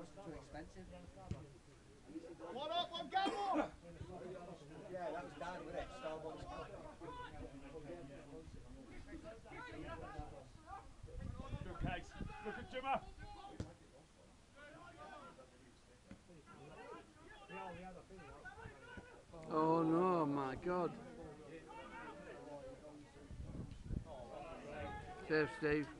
was too expensive. One up, one gamble! Yeah, that was down with it. Starbucks. Good case. Look at Jimmer. Oh no, my God. Save Steve.